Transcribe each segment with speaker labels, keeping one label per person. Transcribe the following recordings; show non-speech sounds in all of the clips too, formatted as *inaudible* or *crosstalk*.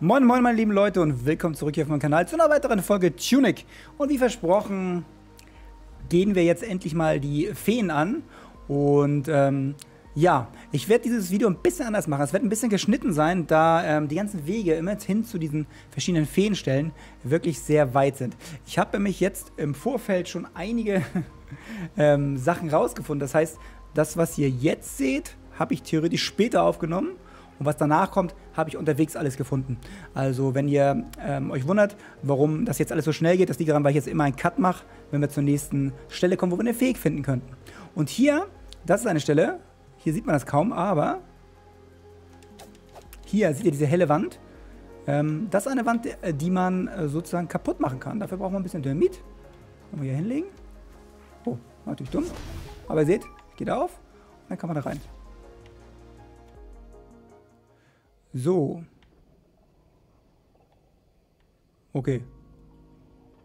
Speaker 1: Moin moin meine lieben Leute und willkommen zurück hier auf meinem Kanal zu einer weiteren Folge Tunic. Und wie versprochen gehen wir jetzt endlich mal die Feen an. Und ähm, ja, ich werde dieses Video ein bisschen anders machen. Es wird ein bisschen geschnitten sein, da ähm, die ganzen Wege immer hin zu diesen verschiedenen Feenstellen wirklich sehr weit sind. Ich habe nämlich jetzt im Vorfeld schon einige *laughs* ähm, Sachen rausgefunden. Das heißt, das, was ihr jetzt seht, habe ich theoretisch später aufgenommen. Und was danach kommt, habe ich unterwegs alles gefunden. Also wenn ihr ähm, euch wundert, warum das jetzt alles so schnell geht, das liegt daran, weil ich jetzt immer einen Cut mache, wenn wir zur nächsten Stelle kommen, wo wir eine Fähig finden könnten. Und hier, das ist eine Stelle, hier sieht man das kaum, aber hier seht ihr diese helle Wand. Ähm, das ist eine Wand, äh, die man äh, sozusagen kaputt machen kann. Dafür braucht man ein bisschen Dynamit. Können wir hier hinlegen. Oh, natürlich dumm. Aber ihr seht, geht auf und dann kann man da rein. So. Okay.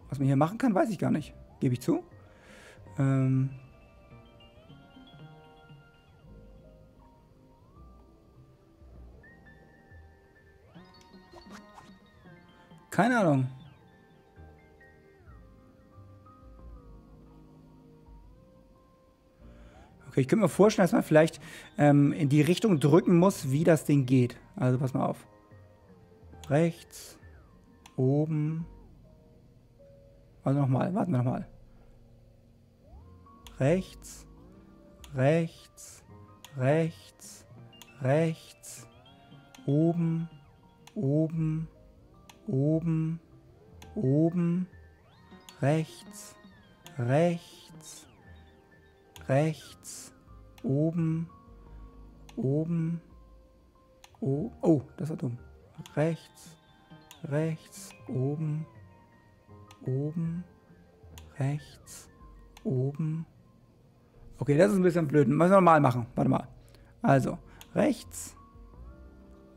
Speaker 1: Was man hier machen kann, weiß ich gar nicht. Gebe ich zu. Ähm. Keine Ahnung. Okay, ich könnte mir vorstellen, dass man vielleicht ähm, in die Richtung drücken muss, wie das Ding geht. Also pass mal auf. Rechts, oben. Also nochmal, warten wir nochmal. Rechts, rechts, rechts, rechts, oben, oben, oben, oben, rechts, rechts, rechts, oben, oben, oh, oh, das war dumm. Rechts, rechts, oben, oben, rechts, oben. Okay, das ist ein bisschen blöd. Müssen wir nochmal machen. Warte mal. Also, rechts,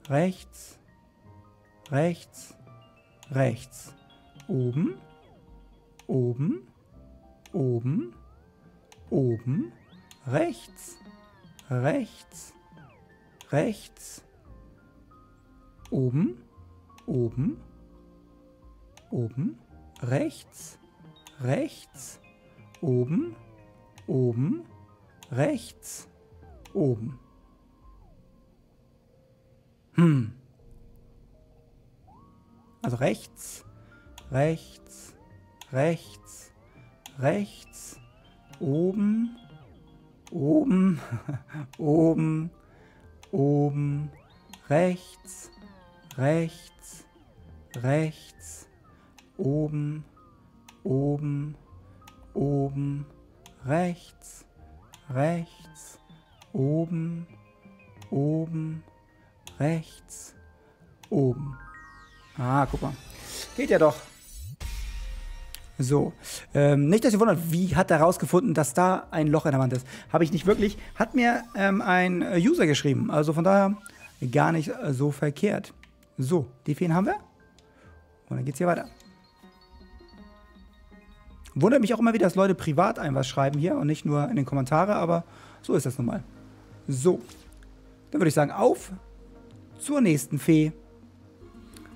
Speaker 1: rechts, rechts, rechts, oben, oben, oben, oben, rechts, rechts, rechts, oben, oben, oben, rechts, rechts, oben, oben, rechts, oben. Hm. Also rechts, rechts, rechts, rechts, oben, oben, *laughs* oben, oben, rechts, rechts, rechts, oben, oben, oben, rechts, rechts, oben, oben, rechts, oben. Ah, guck mal. Geht ja doch. So, ähm, nicht, dass ihr wundert, wie hat er herausgefunden, dass da ein Loch in der Wand ist? Habe ich nicht wirklich. Hat mir ähm, ein äh, User geschrieben. Also von daher gar nicht äh, so verkehrt. So, die Feen haben wir. Und dann geht's hier weiter. Wundert mich auch immer wieder, dass Leute privat ein was schreiben hier und nicht nur in den Kommentare, aber so ist das nun mal. So, dann würde ich sagen, auf zur nächsten Fee.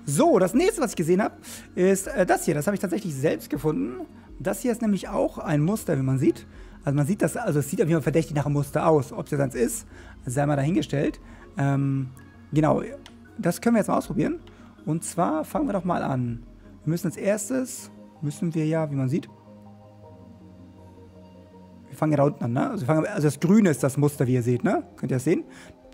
Speaker 1: So, das nächste, was ich gesehen habe, ist äh, das hier. Das habe ich tatsächlich selbst gefunden. Das hier ist nämlich auch ein Muster, wie man sieht. Also man sieht das, also es sieht auf jeden Fall verdächtig nach einem Muster aus. Ob es jetzt eins ist, sei mal dahingestellt. Ähm, genau, das können wir jetzt mal ausprobieren. Und zwar fangen wir doch mal an. Wir müssen als erstes, müssen wir ja, wie man sieht, wir fangen ja da unten an, ne? Also, fangen, also das Grüne ist das Muster, wie ihr seht, ne? Könnt ihr das sehen?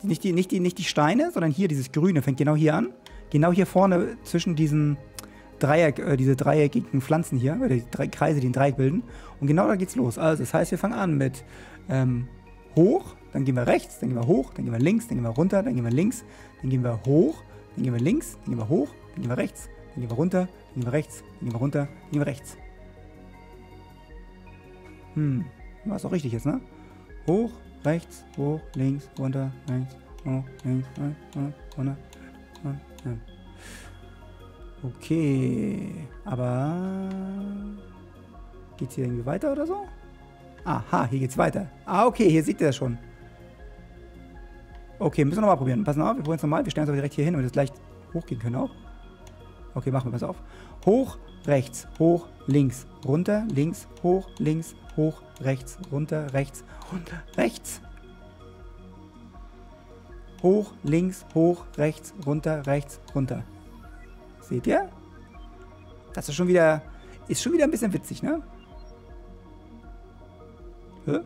Speaker 1: Nicht die, nicht, die, nicht die Steine, sondern hier dieses Grüne fängt genau hier an. Genau hier vorne zwischen diesen Dreieck, äh, diese dreieckigen Pflanzen hier, oder die drei Kreise, die ein Dreieck bilden. Und genau da geht's los. Also das heißt, wir fangen an mit ähm, hoch, dann gehen wir rechts, dann gehen wir hoch, dann gehen wir links, dann gehen wir runter, dann gehen wir links, dann gehen wir hoch, dann gehen wir links, dann gehen wir hoch, dann gehen wir rechts, dann gehen wir runter, dann gehen wir rechts, dann gehen wir runter, dann gehen wir rechts. Hm, war es auch richtig jetzt, ne? Hoch, rechts, hoch, links, runter, rechts, hoch, links, runter, runter, runter. Okay, aber geht's hier irgendwie weiter oder so? Aha, hier geht's weiter. Ah, okay, hier seht ihr das schon. Okay, müssen wir nochmal probieren. Pass auf, wir probieren es nochmal. Wir stellen uns aber direkt hier hin, damit wir das leicht hochgehen können auch. Okay, machen wir, pass auf. Hoch, rechts, hoch, links, runter, links, hoch, links, hoch, rechts, runter, rechts, runter, rechts. Hoch, links, hoch, rechts, runter, rechts, runter. Seht ihr? Das ist schon wieder, ist schon wieder ein bisschen witzig, ne? Hä?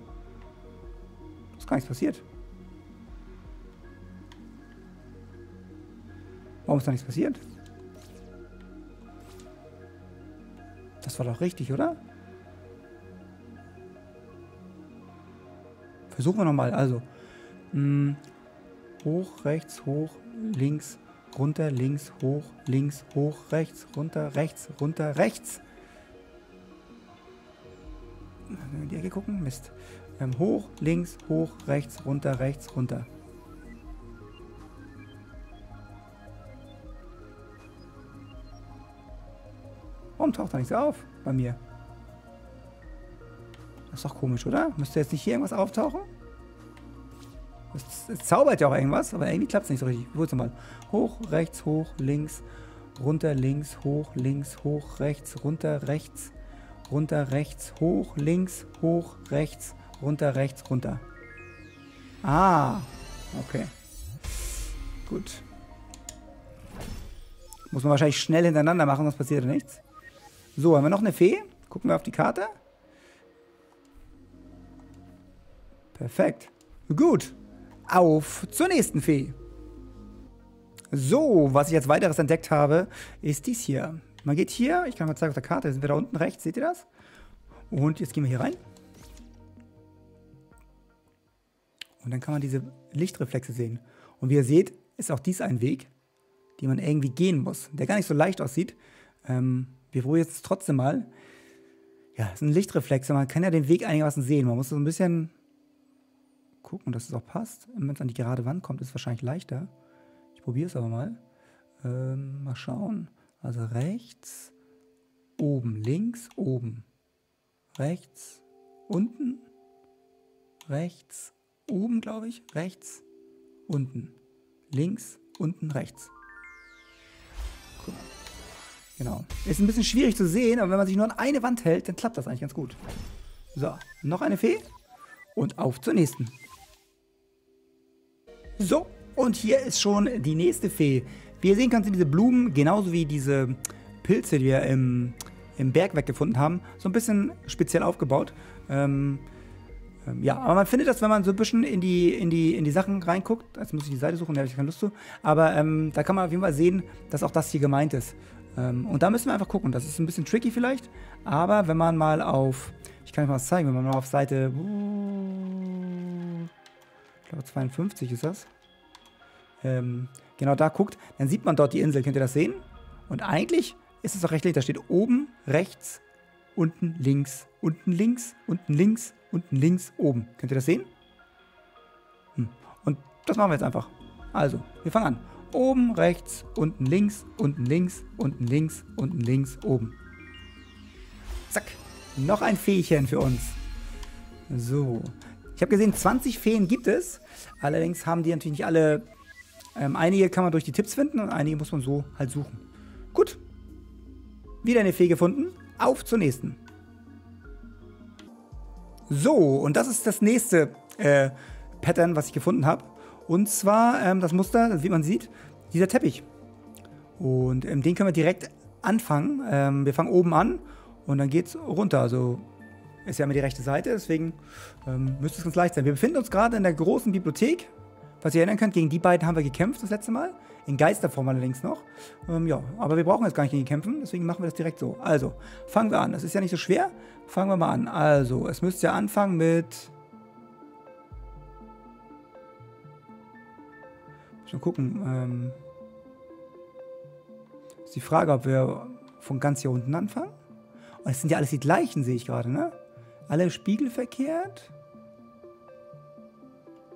Speaker 1: Ist gar nichts passiert. Warum ist da nichts passiert? Das war doch richtig, oder? Versuchen wir nochmal. Also, mh, hm, hoch, rechts, hoch, links, runter, links, hoch, links, hoch, rechts, runter, rechts, runter, rechts. In die Ecke gucken, Mist. Ähm, hoch, links, hoch, rechts, runter, rechts, runter. Warum taucht da nichts auf bei mir? Das ist doch komisch, oder? Müsste jetzt nicht hier irgendwas auftauchen? Es, es zaubert ja auch irgendwas, aber irgendwie klappt es nicht so richtig. Ich es nochmal. Hoch, rechts, hoch, links, runter, links, hoch, links, hoch, rechts, runter, rechts, runter, rechts, hoch, links, hoch, rechts, runter, rechts, runter. Ah, okay. Gut. Muss man wahrscheinlich schnell hintereinander machen, sonst passiert nichts. So, haben wir noch eine Fee? Gucken wir auf die Karte. Perfekt. Gut. Auf zur nächsten Fee. So, was ich als weiteres entdeckt habe, ist dies hier. Man geht hier, ich kann mal zeigen auf der Karte, sind wir da unten rechts, seht ihr das? Und jetzt gehen wir hier rein. Und dann kann man diese Lichtreflexe sehen. Und wie ihr seht, ist auch dies ein Weg, den man irgendwie gehen muss, der gar nicht so leicht aussieht. Ähm, wir probieren jetzt trotzdem mal. Ja, es ist ein Lichtreflex. Man kann ja den Weg einigermaßen sehen. Man muss so ein bisschen gucken, dass es auch passt. Wenn es an die gerade Wand kommt, ist es wahrscheinlich leichter. Ich probiere es aber mal. Ähm, mal schauen. Also rechts, oben, links, oben. Rechts, unten, rechts, oben, glaube ich. Rechts, unten. Links, unten, rechts. Mal. Genau. Ist ein bisschen schwierig zu sehen, aber wenn man sich nur an eine Wand hält, dann klappt das eigentlich ganz gut. So, noch eine Fee. Und auf zur nächsten. So, und hier ist schon die nächste Fee. Wie ihr sehen könnt, sind diese Blumen genauso wie diese Pilze, die wir im, im Bergwerk gefunden haben, so ein bisschen speziell aufgebaut. Ähm, ähm, ja, aber man findet das, wenn man so ein bisschen in die, in die, in die Sachen reinguckt. Jetzt muss ich die Seite suchen, da habe ich keine Lust zu. Aber ähm, da kann man auf jeden Fall sehen, dass auch das hier gemeint ist. Ähm, und da müssen wir einfach gucken. Das ist ein bisschen tricky vielleicht. Aber wenn man mal auf, ich kann euch mal was zeigen, wenn man mal auf Seite, ich glaube 52 ist das, ähm, genau da guckt, dann sieht man dort die Insel. Könnt ihr das sehen? Und eigentlich ist es auch recht. Da steht oben, rechts, unten, links, unten, links, unten, links, unten, links, oben. Könnt ihr das sehen? Hm. Und das machen wir jetzt einfach. Also, wir fangen an. Oben, rechts, unten, links, unten, links, unten, links, unten, links, oben. Zack. Noch ein Feenchen für uns. So. Ich habe gesehen, 20 Feen gibt es. Allerdings haben die natürlich nicht alle... Ähm, einige kann man durch die Tipps finden und einige muss man so halt suchen. Gut. Wieder eine Fee gefunden. Auf zur nächsten. So, und das ist das nächste äh, Pattern, was ich gefunden habe. Und zwar ähm, das Muster, wie man sieht, dieser Teppich. Und ähm, den können wir direkt anfangen. Ähm, wir fangen oben an und dann geht es runter. Also ist ja immer die rechte Seite, deswegen ähm, müsste es ganz leicht sein. Wir befinden uns gerade in der großen Bibliothek. Was ihr erinnern könnt, gegen die beiden haben wir gekämpft das letzte Mal. In Geisterform allerdings noch. Ähm, ja, aber wir brauchen jetzt gar nicht gegen die kämpfen, deswegen machen wir das direkt so. Also, fangen wir an. Das ist ja nicht so schwer. Fangen wir mal an. Also, es müsste ja anfangen mit Schon gucken. Ähm, ist die Frage, ob wir von ganz hier unten anfangen. Und es sind ja alles die gleichen, sehe ich gerade, ne? Alle spiegelverkehrt.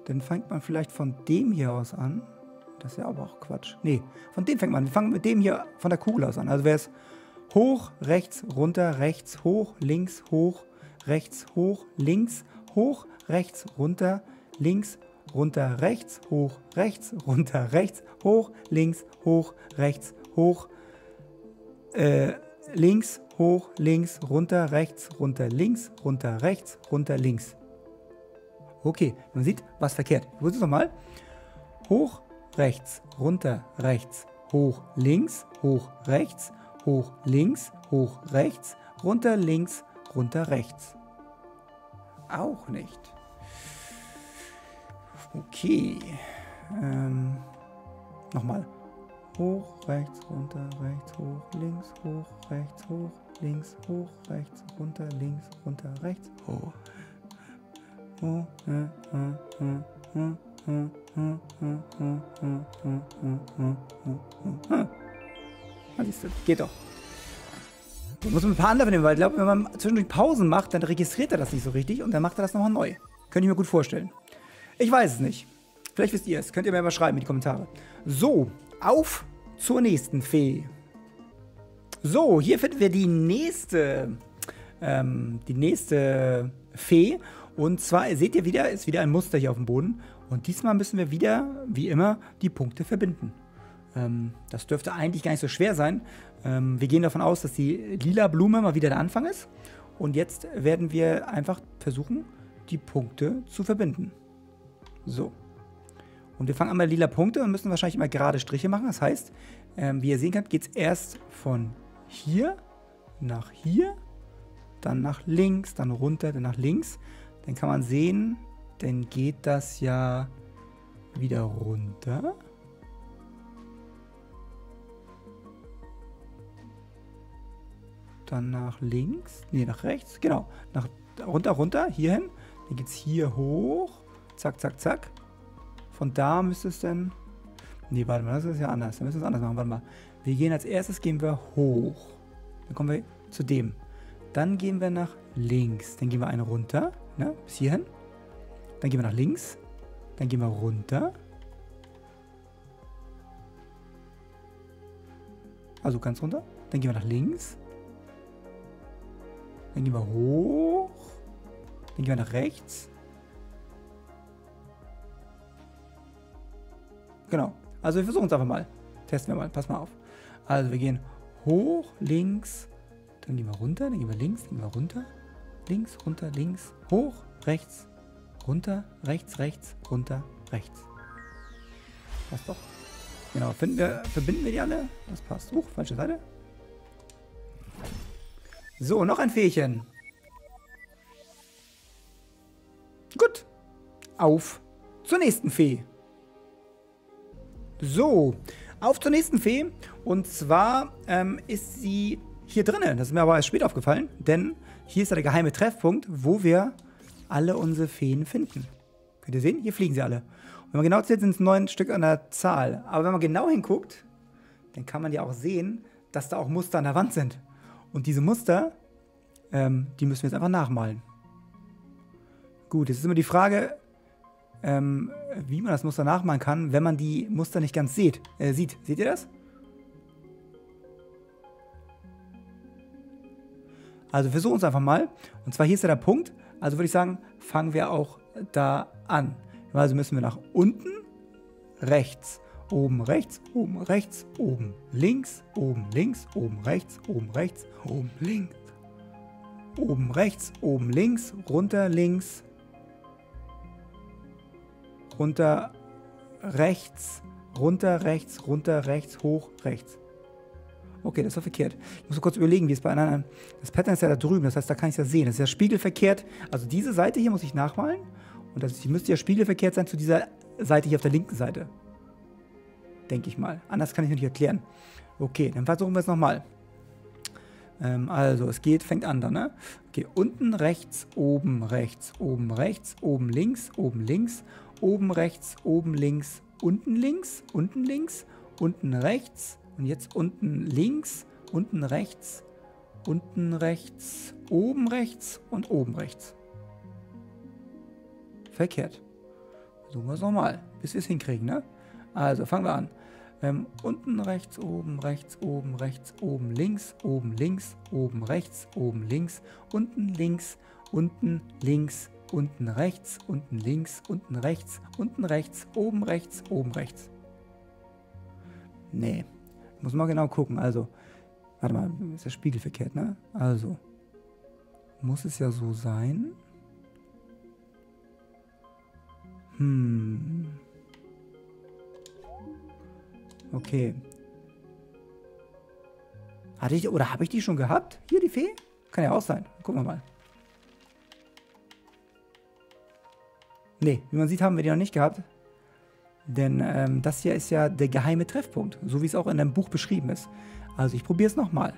Speaker 1: Dann fängt man vielleicht von dem hier aus an. Das ist ja aber auch Quatsch. Nee, von dem fängt man. Wir fangen mit dem hier von der Kugel aus an. Also wäre es hoch, rechts, runter, rechts, hoch, links, hoch, rechts, hoch, links, hoch, rechts, runter, links, runter, rechts, hoch, rechts, runter, rechts, hoch, links, hoch, rechts, hoch, äh, links, hoch, links, runter, rechts, runter, links, runter, rechts, runter, links. Okay, man sieht, was verkehrt. Ich muss es nochmal. Hoch, rechts, runter, rechts, hoch, links, hoch, rechts, hoch, links, hoch, rechts, runter, links, runter, rechts. Auch nicht. Okay. Ähm, nochmal. Hoch, rechts, runter, rechts, hoch, links, hoch, rechts, hoch, links, hoch, rechts, runter, links, runter, rechts, hoch. Äh, äh, äh, Geht doch. Da muss man ein paar andere nehmen, weil ich glaube, wenn man zwischendurch Pausen macht, dann registriert er das nicht so richtig und dann macht er das nochmal neu. Könnte ich mir gut vorstellen. Ich weiß es nicht. Vielleicht wisst ihr es. Könnt ihr mir mal schreiben in die Kommentare. So, auf zur nächsten Fee. So, hier finden wir die nächste, ähm, die nächste Fee. Und zwar, seht ihr wieder, ist wieder ein Muster hier auf dem Boden. Und diesmal müssen wir wieder, wie immer, die Punkte verbinden. Ähm, das dürfte eigentlich gar nicht so schwer sein. Ähm, wir gehen davon aus, dass die lila Blume mal wieder der Anfang ist. Und jetzt werden wir einfach versuchen, die Punkte zu verbinden. So. Und wir fangen an bei lila Punkte und müssen wahrscheinlich immer gerade Striche machen. Das heißt, ähm, wie ihr sehen könnt, geht es erst von hier nach hier, dann nach links, dann runter, dann nach links. Dann kann man sehen, dann geht das ja wieder runter. Dann nach links, nee, nach rechts, genau. Nach, runter, runter, hierhin. Dann geht es hier hoch. Zack, zack, zack. Von da müsste es dann... Nee, warte mal, das ist ja anders. Dann müssen wir es anders machen. Warte mal. Wir gehen als erstes gehen wir hoch. Dann kommen wir zu dem. Dann gehen wir nach links. Dann gehen wir eine runter. Ne, bis hierhin. Dann gehen wir nach links. Dann gehen wir runter. Also ganz runter. Dann gehen wir nach links. Dann gehen wir hoch. Dann gehen wir nach rechts. Genau. Also wir versuchen es einfach mal. Testen wir mal. Pass mal auf. Also wir gehen hoch, links. Dann gehen wir runter. Dann gehen wir links. Dann gehen wir runter. Links, runter, links. Hoch, rechts, runter, rechts, rechts, runter, rechts. Passt doch. Genau, wir, verbinden wir die alle? Das passt. Huch, falsche Seite. So, noch ein Fähchen. Gut. Auf zur nächsten Fee. So, auf zur nächsten Fee. Und zwar ähm, ist sie hier drinnen. Das ist mir aber erst spät aufgefallen, denn hier ist der geheime Treffpunkt, wo wir alle unsere Feen finden. Könnt ihr sehen? Hier fliegen sie alle. Und wenn man genau zählt, sind es neun Stück an der Zahl. Aber wenn man genau hinguckt, dann kann man ja auch sehen, dass da auch Muster an der Wand sind. Und diese Muster, ähm, die müssen wir jetzt einfach nachmalen. Gut, jetzt ist immer die Frage, ähm, wie man das Muster nachmalen kann, wenn man die Muster nicht ganz sieht. Äh, sieht. Seht ihr das? Also versuchen es einfach mal. Und zwar hier ist ja der Punkt. Also würde ich sagen, fangen wir auch da an. Also müssen wir nach unten, rechts, oben rechts, oben rechts, oben links, oben links, oben rechts, oben rechts, oben links, oben rechts, oben links, runter links, runter rechts, runter rechts, runter rechts, hoch rechts. Okay, das war verkehrt. Ich muss kurz überlegen, wie es bei anderen. Das Pattern ist ja da drüben, das heißt, da kann ich es ja sehen. Das ist ja spiegelverkehrt. Also diese Seite hier muss ich nachmalen. Und das die müsste ja spiegelverkehrt sein zu dieser Seite hier auf der linken Seite. Denke ich mal. Anders kann ich nicht erklären. Okay, dann versuchen wir es nochmal. Ähm, also, es geht, fängt an da, ne? Okay, unten rechts, oben rechts, oben rechts, oben links, oben links, oben rechts, oben links, unten links, unten links, unten rechts, und jetzt unten links, unten rechts, unten rechts, oben rechts und oben rechts. Verkehrt. Versuchen wir es nochmal, bis wir es hinkriegen, ne? Also fangen wir an. Ähm, unten rechts, oben rechts, oben rechts, oben links, oben links, oben rechts, oben links, unten links, unten links, unten rechts, unten links, unten rechts, unten rechts, oben rechts, oben rechts. Nee, muss man genau gucken. Also, Warte mal, ist der Spiegel verkehrt, ne? Also. Muss es ja so sein. Hm. Okay. Hatte ich, oder habe ich die schon gehabt? Hier, die Fee? Kann ja auch sein. Gucken wir mal. Ne, wie man sieht, haben wir die noch nicht gehabt. Denn ähm, das hier ist ja der geheime Treffpunkt, so wie es auch in dem Buch beschrieben ist. Also ich probiere es nochmal.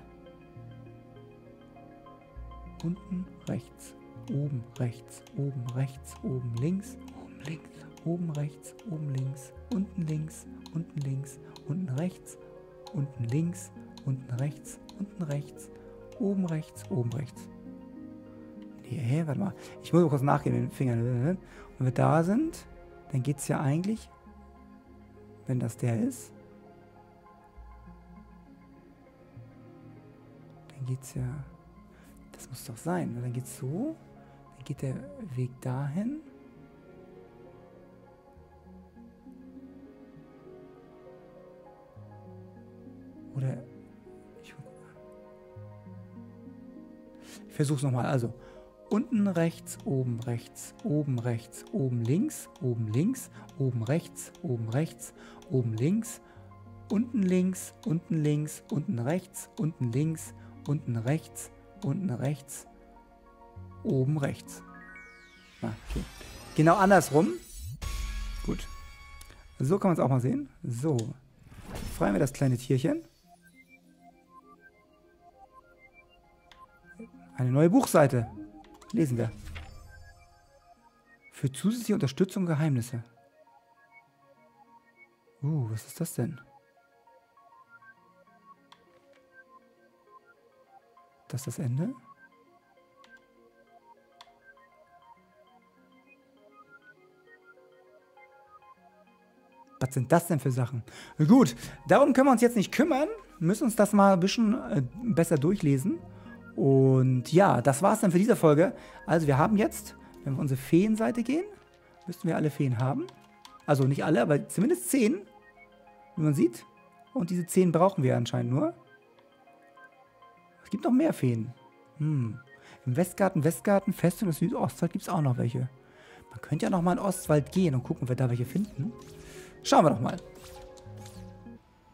Speaker 1: Unten, rechts, oben, rechts, oben, rechts, oben, links, oben, links, oben, rechts, oben, links, unten, links, unten, links, unten, rechts, unten, links, unten, rechts, unten, rechts, oben, rechts, oben, rechts. Nee, warte mal. Ich muss kurz nachgehen mit den Fingern. Und wenn wir da sind, dann geht es ja eigentlich, wenn das der ist, dann geht es ja das muss doch sein. Dann geht es so. Dann geht der Weg dahin. Oder ich, ich versuche es nochmal. Also unten rechts, oben rechts, oben rechts, oben links, oben links, oben rechts, oben rechts, oben links, unten links, unten links, unten rechts, unten links, unten rechts, unten rechts, oben rechts. Okay. Genau andersrum. Gut. So kann man es auch mal sehen. So. Freien wir das kleine Tierchen. Eine neue Buchseite. Lesen wir. Für zusätzliche Unterstützung Geheimnisse. Uh, was ist das denn? Das ist das Ende? Was sind das denn für Sachen? Gut, darum können wir uns jetzt nicht kümmern. Müssen uns das mal ein bisschen äh, besser durchlesen. Und ja, das war's dann für diese Folge. Also wir haben jetzt, wenn wir unsere Feenseite gehen, müssten wir alle Feen haben. Also nicht alle, aber zumindest zehn, wie man sieht. Und diese zehn brauchen wir anscheinend nur. Es gibt noch mehr Feen. Hm. Im Westgarten, Westgarten, Fest und Südostwald gibt es auch noch welche. Man könnte ja noch mal in Ostwald gehen und gucken, ob wir da welche finden. Schauen wir doch mal.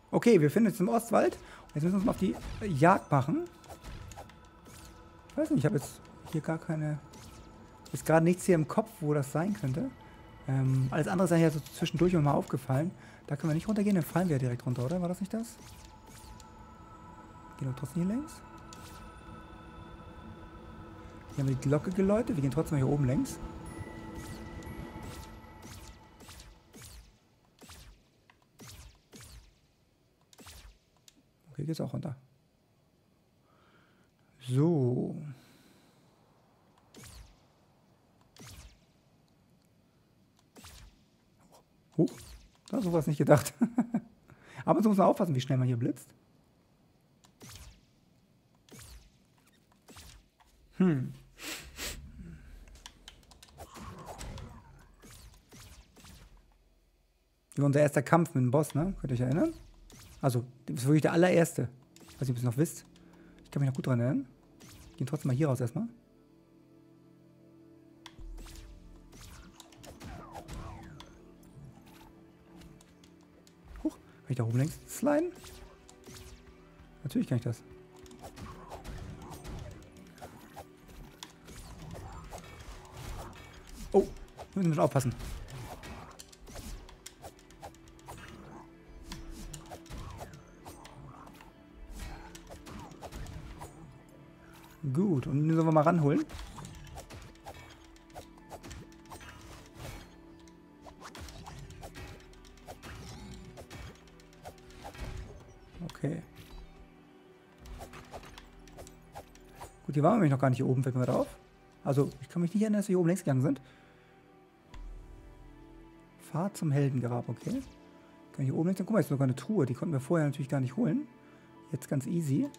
Speaker 1: Okay, wir finden jetzt im Ostwald. Jetzt müssen wir uns mal auf die Jagd machen. Ich weiß nicht, ich habe jetzt hier gar keine... Ist gerade nichts hier im Kopf, wo das sein könnte. Ähm, alles andere ist ja so zwischendurch immer mal aufgefallen. Da können wir nicht runtergehen, dann fallen wir ja direkt runter, oder? War das nicht das? Gehen wir trotzdem hier längs? Hier haben wir die Glocke geläutet. Wir gehen trotzdem hier oben längs. Okay, geht's auch runter. So. Hoch. Da sowas nicht gedacht. *laughs* Aber so muss man aufpassen, wie schnell man hier blitzt. Hm. Wie unser erster Kampf mit dem Boss, ne? Könnt ihr euch erinnern? Also, das ist wirklich der allererste. Ich weiß nicht, ob ihr es noch wisst. Ich kann mich noch gut dran erinnern. Gehen trotzdem mal hier raus erstmal. Huch, kann ich da oben längs sliden? Natürlich kann ich das. Oh, müssen wir aufpassen. Mal ranholen. Okay. Gut, hier waren wir nämlich noch gar nicht hier oben, fällt mir drauf. Also, ich kann mich nicht erinnern, dass wir hier oben längs gegangen sind. Fahrt zum Heldengrab, okay. Kann ich hier oben längs, guck mal, ist sogar eine Truhe. Die konnten wir vorher natürlich gar nicht holen. Jetzt ganz easy.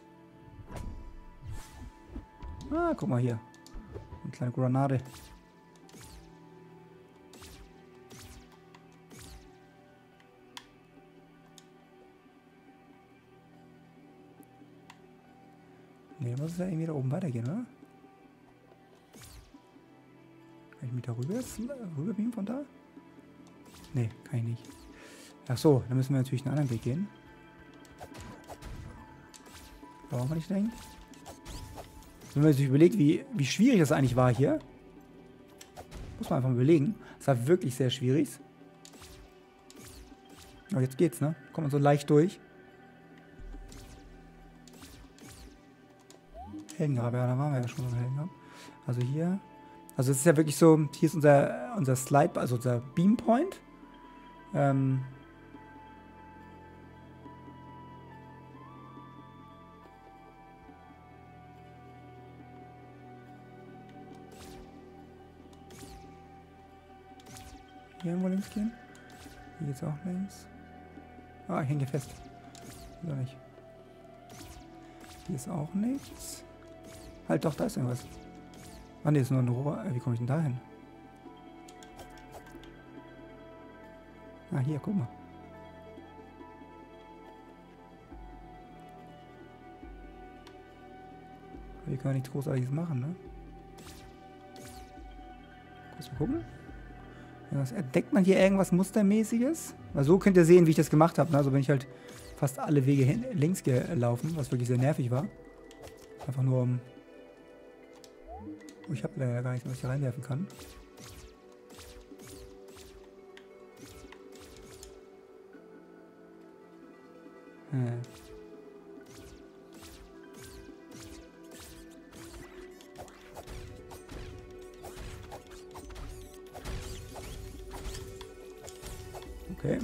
Speaker 1: Ah, guck mal hier. Eine kleine Granate. Ne, muss es ja irgendwie da oben weitergehen, oder? Kann ich mich da rüber, rüber beamen von da? Ne, kann ich nicht. Ach so, dann müssen wir natürlich einen anderen Weg gehen. Warum man nicht denken? Wenn man sich überlegt, wie, wie schwierig das eigentlich war hier. Muss man einfach mal überlegen. Es war wirklich sehr schwierig. Aber jetzt geht's, ne? Kommt man so leicht durch. Heldengrab, ja, da waren wir ja schon beim Heldengrab. Also hier. Also es ist ja wirklich so, hier ist unser, unser Slide, also unser Beampoint. Ähm, Hier irgendwo links gehen? Hier geht's auch links. Ah, ich hänge fest. Oder nicht? Hier ist auch nichts. Halt doch, da ist irgendwas. Ah ne, ist nur ein Rohr. Wie komme ich denn da hin? Ah, hier, guck mal. Hier können nichts Großartiges machen, ne? Kurz mal gucken. Entdeckt man hier irgendwas Mustermäßiges? Weil so könnt ihr sehen, wie ich das gemacht habe. Ne? Also bin ich halt fast alle Wege hin, links gelaufen, was wirklich sehr nervig war. Einfach nur um... Oh, ich habe leider gar nichts, was ich hier reinwerfen kann. Hm. Okay.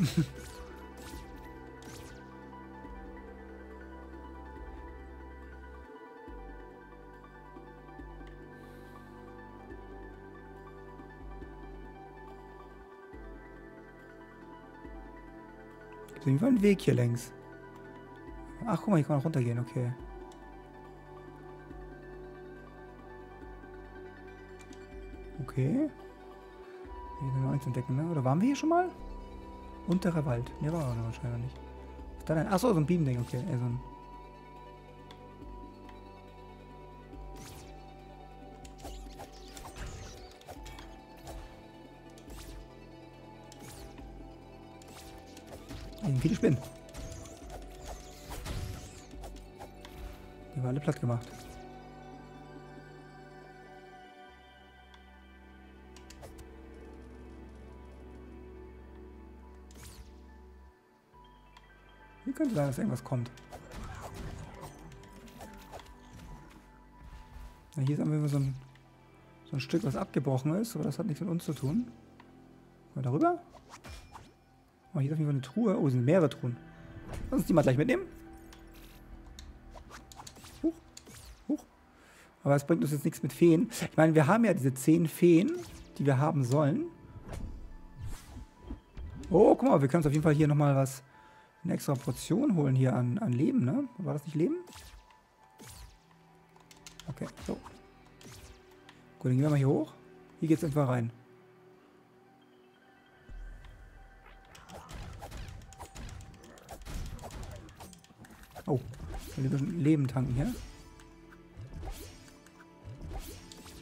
Speaker 1: Gibt Fall einen Weg hier längs. Ach, guck mal, hier kann man runtergehen, okay. Okay. Hier sind wir nichts entdecken, ne? Oder waren wir hier schon mal? Unterer Wald. Ne, war er wahrscheinlich nicht. Was da denn? Achso, so ein Beam-Ding, okay. Äh, so ein viele Spinnen. Die haben alle platt gemacht. Könnte sein, dass irgendwas kommt. Ja, hier ist einfach so ein, so ein Stück, was abgebrochen ist, aber das hat nichts mit uns zu tun. Mal darüber? Oh, hier ist auf jeden Fall eine Truhe. Oh, sind mehrere Truhen. Lass uns die mal gleich mitnehmen. Huch. Huch. Aber es bringt uns jetzt nichts mit Feen. Ich meine, wir haben ja diese zehn Feen, die wir haben sollen. Oh, guck mal, wir können uns auf jeden Fall hier nochmal was, eine extra Portion holen hier an, an Leben, ne? War das nicht Leben? Okay, so. Gut, dann gehen wir mal hier hoch. Hier geht's einfach rein. Oh, will ein Leben tanken hier.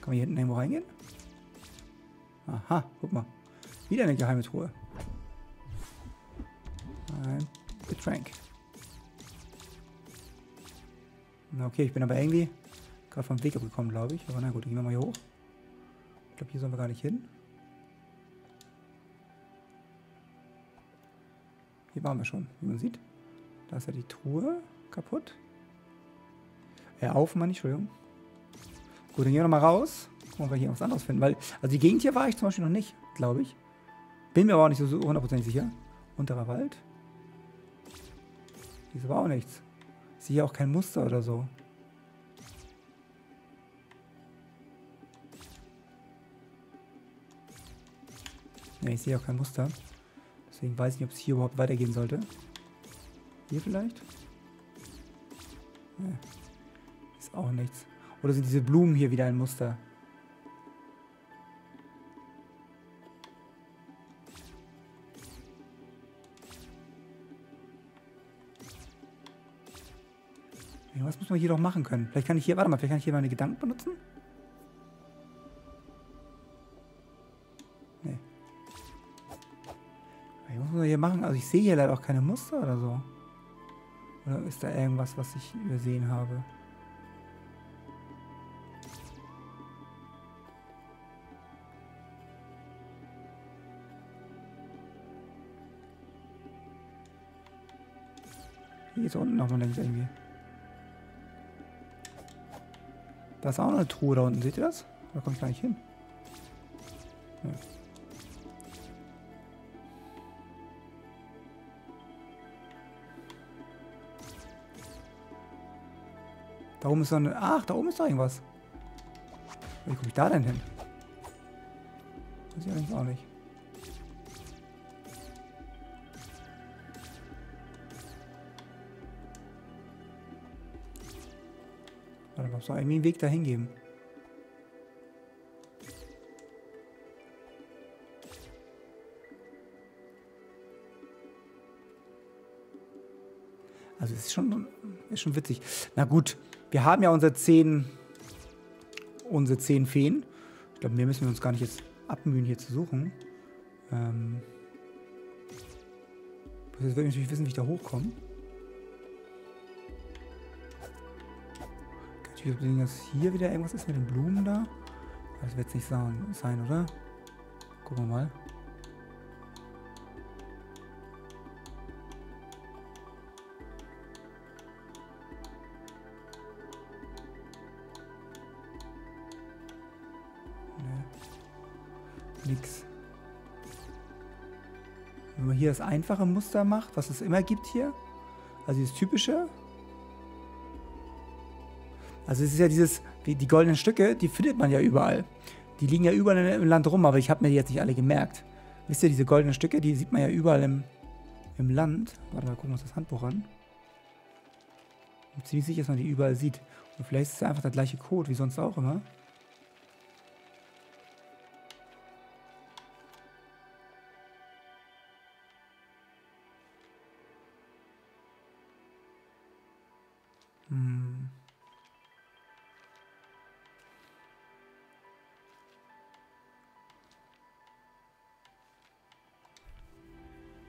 Speaker 1: Kann man hier hinten irgendwo reingehen? Aha, guck mal. Wieder eine geheime Truhe. Ein Getränk. Okay, ich bin aber irgendwie gerade vom Weg abgekommen, glaube ich. Aber na gut, gehen wir mal hier hoch. Ich glaube, hier sollen wir gar nicht hin. Hier waren wir schon, wie man sieht. Da ist ja die Truhe kaputt. Ja, auf, Mann, Entschuldigung. Gut, dann gehen wir nochmal raus. Gucken, wir hier was anderes finden. Weil, also die Gegend hier war ich zum Beispiel noch nicht, glaube ich. Bin mir aber auch nicht so hundertprozentig sicher. Unterer Wald. Ist aber auch nichts. Ich sehe auch kein Muster oder so. Ne, ich sehe auch kein Muster. Deswegen weiß ich nicht, ob es hier überhaupt weitergehen sollte. Hier vielleicht? Ja. Ist auch nichts. Oder sind diese Blumen hier wieder ein Muster? Irgendwas muss man hier doch machen können. Vielleicht kann ich hier, warte mal, vielleicht kann ich hier meine Gedanken benutzen? Nee. Was muss man hier machen? Also ich sehe hier leider auch keine Muster oder so. Oder ist da irgendwas, was ich übersehen habe? Hier ist unten nochmal links irgendwie. Da ist auch noch eine Truhe da unten. Seht ihr das? Da komme ich gar nicht hin. Ja. Da oben ist noch eine... Ach, da oben ist doch irgendwas. Wie komme ich da denn hin? Weiß ich eigentlich auch nicht. Warte mal, soll irgendwie einen Weg dahin geben. Also es ist schon, ist schon witzig. Na gut, wir haben ja unsere zehn, unsere zehn Feen. Ich glaube, mehr müssen wir uns gar nicht jetzt abmühen, hier zu suchen. Ähm, jetzt will ich natürlich wissen, wie ich da hochkomme. Natürlich, dass hier wieder irgendwas ist mit den Blumen da. Das wird es nicht sein, oder? Gucken wir mal. Nix. Wenn man hier das einfache Muster macht, was es immer gibt hier, also das typische, also es ist ja dieses, die, goldenen Stücke, die findet man ja überall. Die liegen ja überall im Land rum, aber ich habe mir die jetzt nicht alle gemerkt. Wisst ihr, diese goldenen Stücke, die sieht man ja überall im, im Land. Warte mal, gucken wir uns das Handbuch an. Ich bin ziemlich sicher, dass man die überall sieht. Und vielleicht ist es einfach der gleiche Code, wie sonst auch immer.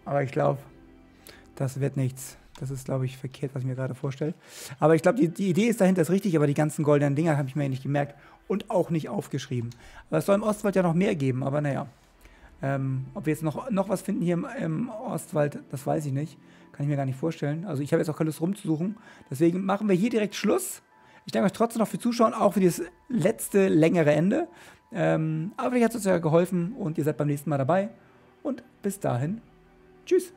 Speaker 1: Aber ich glaube, das wird nichts. Das ist, glaube ich, verkehrt, was ich mir gerade vorstelle. Aber ich glaube, die, die, Idee ist dahinter ist richtig, aber die ganzen goldenen Dinger habe ich mir nicht gemerkt und auch nicht aufgeschrieben. Aber es soll im Ostwald ja noch mehr geben, aber naja. Ähm, ob wir jetzt noch, noch was finden hier im, im, Ostwald, das weiß ich nicht. Kann ich mir gar nicht vorstellen. Also ich habe jetzt auch keine Lust rumzusuchen. Deswegen machen wir hier direkt Schluss. Ich danke euch trotzdem noch für Zuschauen, auch für das letzte, längere Ende. Ähm, aber vielleicht hat es euch ja geholfen und ihr seid beim nächsten Mal dabei. Und bis dahin, Tschüss.